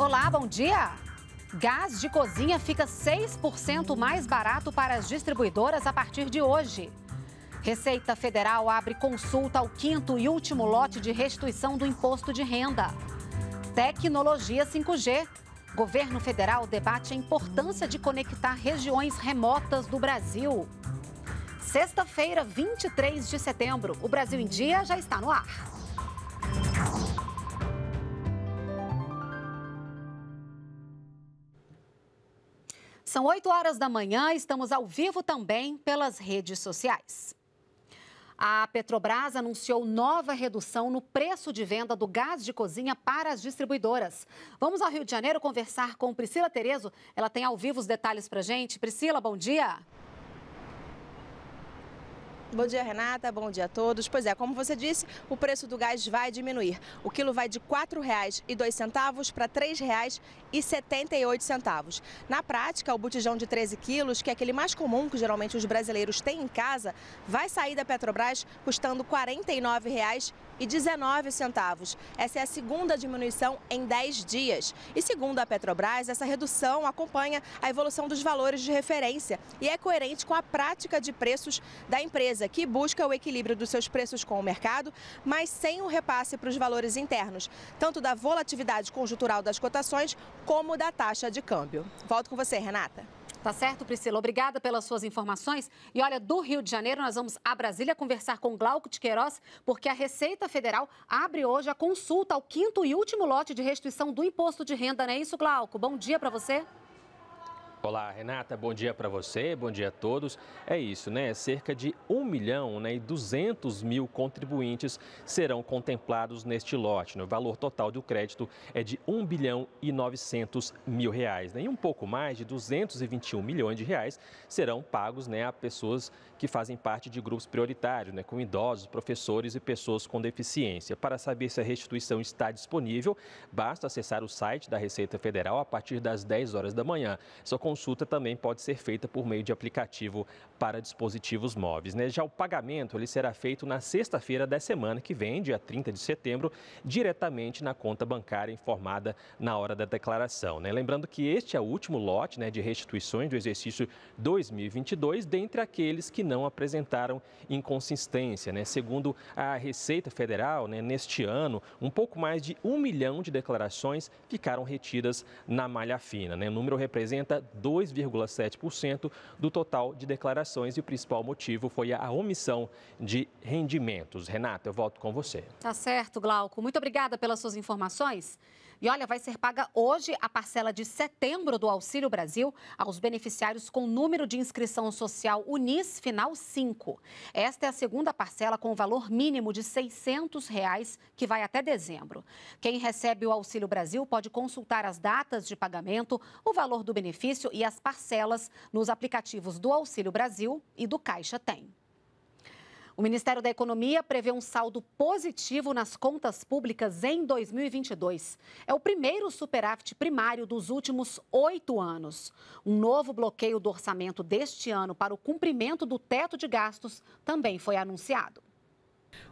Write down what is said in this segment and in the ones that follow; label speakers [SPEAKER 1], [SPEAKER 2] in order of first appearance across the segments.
[SPEAKER 1] Olá, bom dia! Gás de cozinha fica 6% mais barato para as distribuidoras a partir de hoje. Receita Federal abre consulta ao quinto e último lote de restituição do imposto de renda. Tecnologia 5G. Governo federal debate a importância de conectar regiões remotas do Brasil. Sexta-feira, 23 de setembro, o Brasil em Dia já está no ar. São 8 horas da manhã, estamos ao vivo também pelas redes sociais. A Petrobras anunciou nova redução no preço de venda do gás de cozinha para as distribuidoras. Vamos ao Rio de Janeiro conversar com Priscila Terezo. Ela tem ao vivo os detalhes para gente. Priscila, bom dia.
[SPEAKER 2] Bom dia, Renata. Bom dia a todos. Pois é, como você disse, o preço do gás vai diminuir. O quilo vai de R$ 4,02 para R$ 3,78. Na prática, o botijão de 13 quilos, que é aquele mais comum que geralmente os brasileiros têm em casa, vai sair da Petrobras custando R$ 49,00 e 19 centavos. Essa é a segunda diminuição em 10 dias. E segundo a Petrobras, essa redução acompanha a evolução dos valores de referência e é coerente com a prática de preços da empresa, que busca o equilíbrio dos seus preços com o mercado, mas sem o repasse para os valores internos, tanto da volatilidade conjuntural das cotações como da taxa de câmbio. Volto com você, Renata.
[SPEAKER 1] Tá certo, Priscila. Obrigada pelas suas informações. E olha, do Rio de Janeiro, nós vamos a Brasília conversar com Glauco de Queiroz, porque a Receita Federal abre hoje a consulta ao quinto e último lote de restituição do imposto de renda, não é isso, Glauco? Bom dia para você.
[SPEAKER 3] Olá, Renata, bom dia para você, bom dia a todos. É isso, né? Cerca de 1 milhão né, e 200 mil contribuintes serão contemplados neste lote. Né? O valor total do crédito é de 1 bilhão e 900 mil reais. Né? E um pouco mais de 221 milhões de reais serão pagos né, a pessoas que fazem parte de grupos prioritários, né, como idosos, professores e pessoas com deficiência. Para saber se a restituição está disponível, basta acessar o site da Receita Federal a partir das 10 horas da manhã. Só consulta também pode ser feita por meio de aplicativo para dispositivos móveis. Né? Já o pagamento ele será feito na sexta-feira da semana que vem, dia 30 de setembro, diretamente na conta bancária informada na hora da declaração. Né? Lembrando que este é o último lote né, de restituições do exercício 2022, dentre aqueles que não apresentaram inconsistência. Né? Segundo a Receita Federal, né, neste ano, um pouco mais de um milhão de declarações ficaram retidas na malha fina. Né? O número representa 2,7% do total de declarações e o principal motivo foi a omissão de rendimentos. Renata, eu volto com você.
[SPEAKER 1] Tá certo, Glauco. Muito obrigada pelas suas informações. E olha, vai ser paga hoje a parcela de setembro do Auxílio Brasil aos beneficiários com número de inscrição social UNIS final 5. Esta é a segunda parcela com o valor mínimo de 600 reais, que vai até dezembro. Quem recebe o Auxílio Brasil pode consultar as datas de pagamento, o valor do benefício e as parcelas nos aplicativos do Auxílio Brasil e do Caixa Tem. O Ministério da Economia prevê um saldo positivo nas contas públicas em 2022. É o primeiro superávit primário dos últimos oito anos. Um novo bloqueio do orçamento deste ano para o cumprimento do teto de gastos também foi anunciado.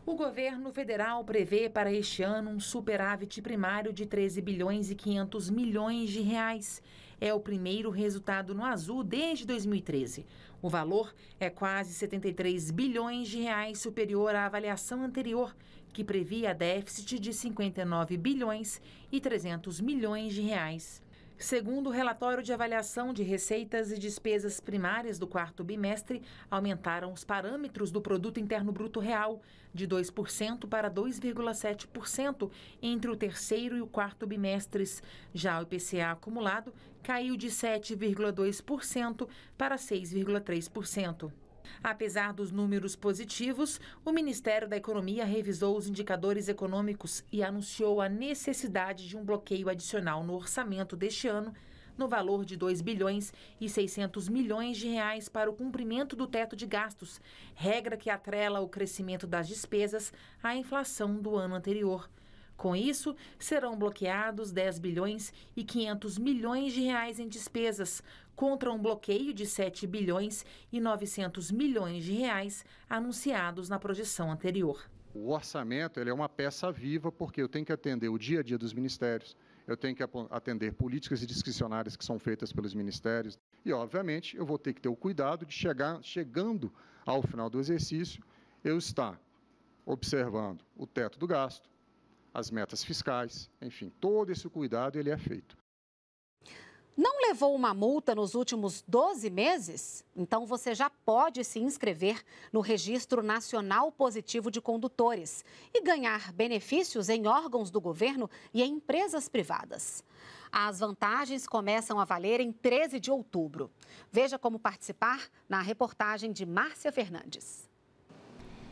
[SPEAKER 4] O governo federal prevê para este ano um superávit primário de 13 bilhões e 500 milhões de reais. É o primeiro resultado no azul desde 2013. O valor é quase 73 bilhões de reais superior à avaliação anterior, que previa déficit de 59 bilhões e 300 milhões de reais. Segundo o relatório de avaliação de receitas e despesas primárias do quarto bimestre, aumentaram os parâmetros do produto interno bruto real de 2% para 2,7% entre o terceiro e o quarto bimestres. Já o IPCA acumulado caiu de 7,2% para 6,3%. Apesar dos números positivos, o Ministério da Economia revisou os indicadores econômicos e anunciou a necessidade de um bloqueio adicional no orçamento deste ano no valor de 2 bilhões e 600 milhões de reais para o cumprimento do teto de gastos, regra que atrela o crescimento das despesas à inflação do ano anterior. Com isso, serão bloqueados 10 bilhões e 500 milhões de reais em despesas, contra um bloqueio de 7 bilhões e 900 milhões de reais anunciados na projeção anterior.
[SPEAKER 5] O orçamento ele é uma peça viva porque eu tenho que atender o dia a dia dos ministérios, eu tenho que atender políticas discricionárias que são feitas pelos ministérios e, obviamente, eu vou ter que ter o cuidado de chegar, chegando ao final do exercício, eu estar observando o teto do gasto, as metas fiscais, enfim, todo esse cuidado ele é feito.
[SPEAKER 1] Levou uma multa nos últimos 12 meses? Então você já pode se inscrever no Registro Nacional Positivo de Condutores e ganhar benefícios em órgãos do governo e em empresas privadas. As vantagens começam a valer em 13 de outubro. Veja como participar na reportagem de Márcia Fernandes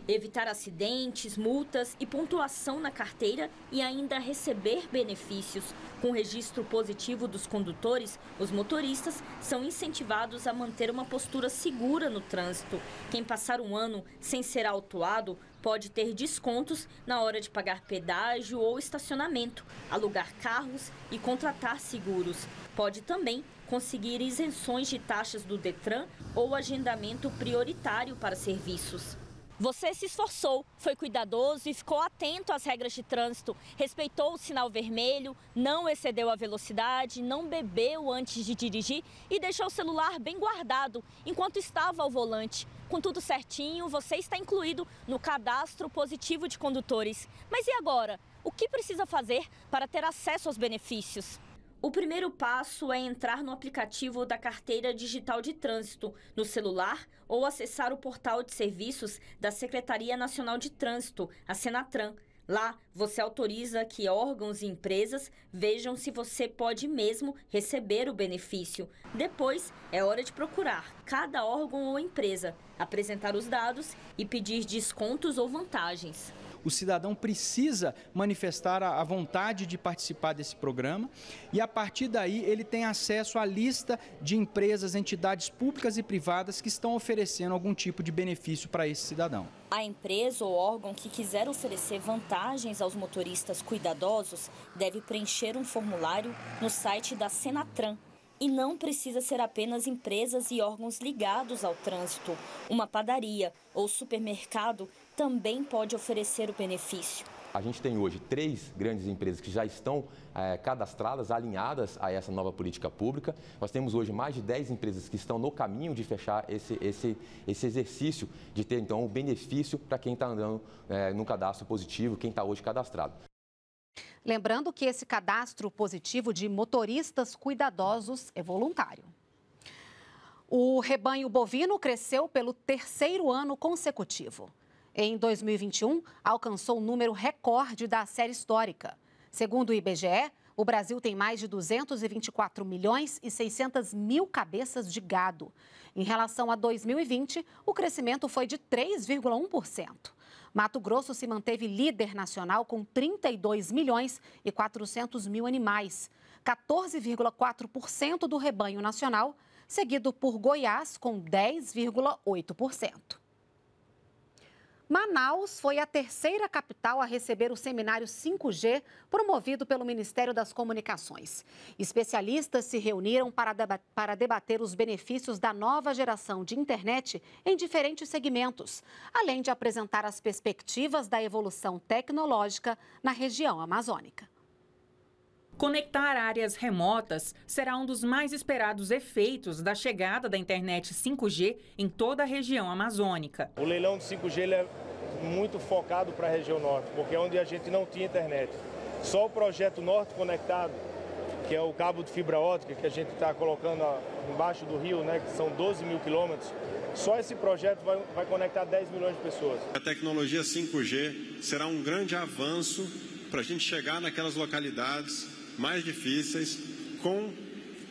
[SPEAKER 6] evitar acidentes, multas e pontuação na carteira e ainda receber benefícios. Com registro positivo dos condutores, os motoristas são incentivados a manter uma postura segura no trânsito. Quem passar um ano sem ser autuado pode ter descontos na hora de pagar pedágio ou estacionamento, alugar carros e contratar seguros. Pode também conseguir isenções de taxas do Detran ou agendamento prioritário para serviços. Você se esforçou, foi cuidadoso e ficou atento às regras de trânsito, respeitou o sinal vermelho, não excedeu a velocidade, não bebeu antes de dirigir e deixou o celular bem guardado enquanto estava ao volante. Com tudo certinho, você está incluído no cadastro positivo de condutores. Mas e agora? O que precisa fazer para ter acesso aos benefícios? O primeiro passo é entrar no aplicativo da Carteira Digital de Trânsito no celular ou acessar o portal de serviços da Secretaria Nacional de Trânsito, a Senatran. Lá, você autoriza que órgãos e empresas vejam se você pode mesmo receber o benefício. Depois, é hora de procurar cada órgão ou empresa, apresentar os dados e pedir descontos ou vantagens
[SPEAKER 7] o cidadão precisa manifestar a, vontade de participar desse programa e a partir daí ele tem acesso à lista de empresas, entidades públicas e privadas que estão oferecendo algum tipo de benefício para esse cidadão.
[SPEAKER 6] A empresa ou órgão que quiser oferecer vantagens aos motoristas cuidadosos deve preencher um formulário no site da Senatran. E não precisa ser apenas empresas e órgãos ligados ao trânsito. Uma padaria ou supermercado também pode oferecer o benefício.
[SPEAKER 8] A gente tem hoje três grandes empresas que já estão é, cadastradas, alinhadas a essa nova política pública. Nós temos hoje mais de 10 empresas que estão no caminho de fechar esse, esse, esse exercício de ter, então, o benefício para quem está andando é, no cadastro positivo, quem está hoje cadastrado.
[SPEAKER 1] Lembrando que esse cadastro positivo de motoristas cuidadosos é voluntário. O rebanho bovino cresceu pelo terceiro ano consecutivo. Em 2021, alcançou o número recorde da série histórica. Segundo o IBGE, o Brasil tem mais de 224 milhões e 600 mil cabeças de gado. Em relação a 2020, o crescimento foi de 3,1%. Mato Grosso se manteve líder nacional com 32 milhões e 400 mil animais, 14,4% do rebanho nacional, seguido por Goiás com 10,8%. Manaus foi a terceira capital a receber o seminário 5G promovido pelo Ministério das Comunicações. Especialistas se reuniram para, debater os benefícios da nova geração de internet em diferentes segmentos, além de apresentar as perspectivas da evolução tecnológica na região amazônica.
[SPEAKER 9] Conectar áreas remotas será um dos mais esperados efeitos da chegada da internet 5G em toda a região amazônica.
[SPEAKER 10] O leilão de 5G é muito focado para a região norte, porque é onde a gente não tinha internet. Só o projeto Norte Conectado, que é o cabo de fibra ótica que a gente está colocando embaixo do rio, né, que são 12 mil quilômetros, só esse projeto vai, vai conectar 10 milhões de pessoas.
[SPEAKER 11] A tecnologia 5G será um grande avanço para a gente chegar naquelas localidades mais difíceis com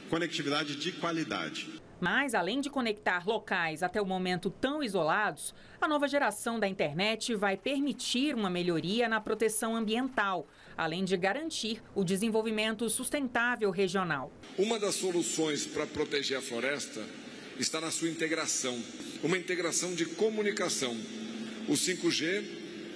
[SPEAKER 11] conectividade de qualidade.
[SPEAKER 9] Mas, além de conectar locais até o momento tão isolados, a nova geração da internet vai permitir uma melhoria na proteção ambiental, além de garantir o desenvolvimento sustentável regional.
[SPEAKER 12] Uma das soluções para proteger a floresta está na sua integração uma integração de comunicação. O 5G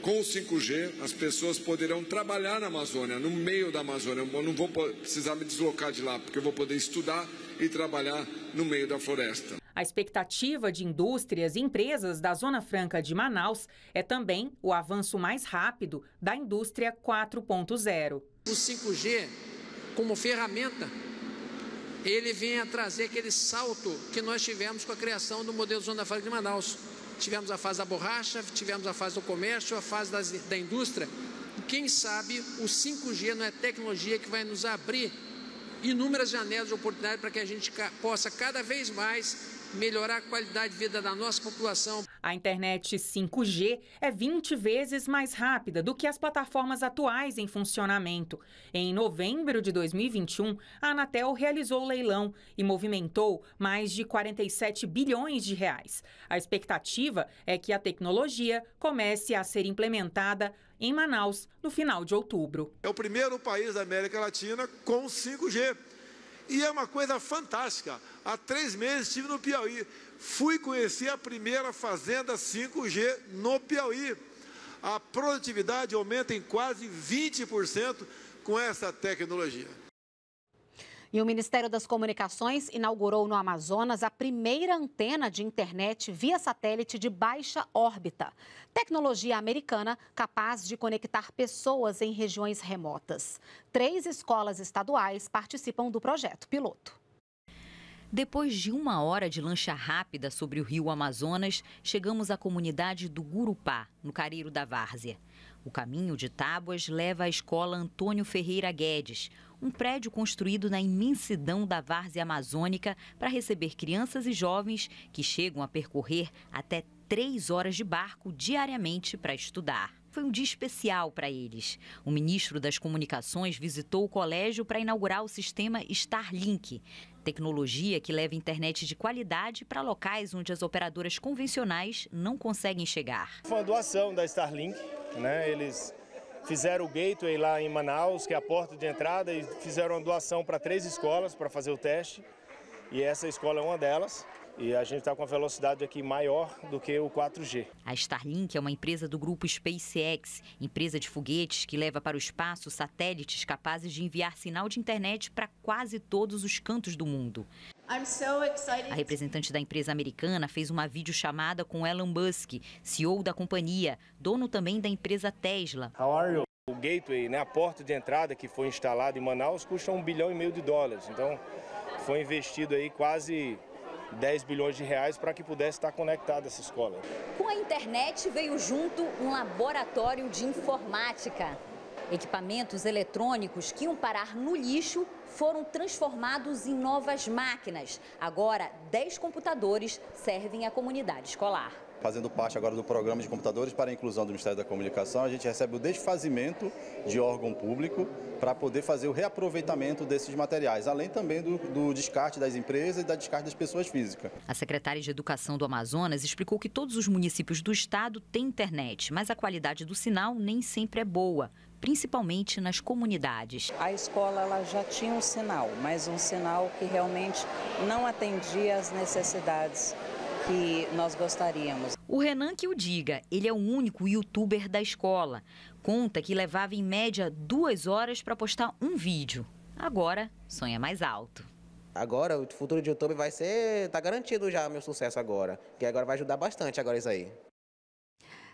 [SPEAKER 12] com o 5G, as pessoas poderão trabalhar na Amazônia, no meio da Amazônia. Eu não vou precisar me deslocar de lá, porque eu vou poder estudar e trabalhar no meio da floresta.
[SPEAKER 9] A expectativa de indústrias e empresas da Zona Franca de Manaus é também o avanço mais rápido da indústria 4.0.
[SPEAKER 13] O 5G, como ferramenta, ele vem a trazer aquele salto que nós tivemos com a criação do modelo Zona Franca de Manaus. Tivemos a fase da borracha, tivemos a fase do comércio, a fase das, da indústria. Quem sabe o 5G não é tecnologia que vai nos abrir inúmeras janelas de oportunidade para que a gente possa cada vez mais melhorar a qualidade de vida da nossa população.
[SPEAKER 9] A internet 5G é 20 vezes mais rápida do que as plataformas atuais em funcionamento. Em novembro de 2021, a Anatel realizou o leilão e movimentou mais de 47 bilhões de reais. A expectativa é que a tecnologia comece a ser implementada em Manaus no final de outubro.
[SPEAKER 14] É o primeiro país da América Latina com 5G. E é uma coisa fantástica. Há três meses estive no Piauí. Fui conhecer a primeira fazenda 5G no Piauí. A produtividade aumenta em quase 20% com essa tecnologia.
[SPEAKER 1] E o Ministério das Comunicações inaugurou no Amazonas a primeira antena de internet via satélite de baixa órbita. Tecnologia americana capaz de conectar pessoas em regiões remotas. Três escolas estaduais participam do projeto piloto.
[SPEAKER 15] Depois de uma hora de lancha rápida sobre o rio Amazonas, chegamos à comunidade do Gurupá, no Careiro da Várzea. O caminho de tábuas leva à escola Antônio Ferreira Guedes, um prédio construído na imensidão da várzea amazônica para receber crianças e jovens que chegam a percorrer até três horas de barco diariamente para estudar. Foi um dia especial para eles. O ministro das Comunicações visitou o colégio para inaugurar o sistema Starlink, tecnologia que leva internet de qualidade para locais onde as operadoras convencionais não conseguem chegar.
[SPEAKER 10] Foi uma doação da Starlink, né? Eles fizeram o gateway lá em Manaus, que é a porta de entrada, e fizeram uma doação para três escolas para fazer o teste. E essa escola é uma delas. E a gente está com a velocidade aqui maior do que o 4G.
[SPEAKER 15] A Starlink é uma empresa do grupo SpaceX, empresa de foguetes que leva para o espaço satélites capazes de enviar sinal de internet para quase todos os cantos do mundo. A representante da empresa americana fez uma videochamada com Elon Musk, CEO da companhia, dono também da empresa Tesla.
[SPEAKER 10] O gateway, né, a porta de entrada que foi instalada em Manaus, custa um bilhão e meio de dólares. Então, foi investido aí quase 10 bilhões de reais para que pudesse estar conectada essa escola.
[SPEAKER 15] Com a internet veio junto um laboratório de informática. Equipamentos eletrônicos que iam parar no lixo foram transformados em novas máquinas. Agora, 10 computadores servem à comunidade escolar.
[SPEAKER 16] Fazendo parte agora do programa de computadores para a inclusão do Ministério da Comunicação, a gente recebe o desfazimento de órgão público para poder fazer o reaproveitamento desses materiais, além também do, do, descarte das empresas e da descarte das pessoas físicas.
[SPEAKER 15] A secretária de Educação do Amazonas explicou que todos os municípios do estado têm internet, mas a qualidade do sinal nem sempre é boa principalmente nas comunidades.
[SPEAKER 17] A escola ela já tinha um sinal, mas um sinal que realmente não atendia às necessidades que nós gostaríamos.
[SPEAKER 15] O Renan que o diga, ele é o único youtuber da escola. Conta que levava em média duas horas para postar um vídeo. Agora sonha mais alto.
[SPEAKER 18] Agora o futuro de YouTube vai ser, tá garantido já meu sucesso agora, que agora vai ajudar bastante agora isso aí.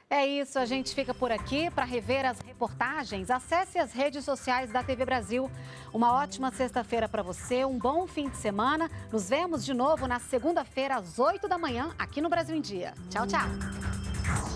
[SPEAKER 1] É isso, a gente fica por aqui. Para rever as reportagens, acesse as redes sociais da TV Brasil. Uma ótima sexta-feira para você, um bom fim de semana. Nos vemos de novo na segunda-feira, às 8 da manhã, aqui no Brasil em Dia. Tchau, tchau.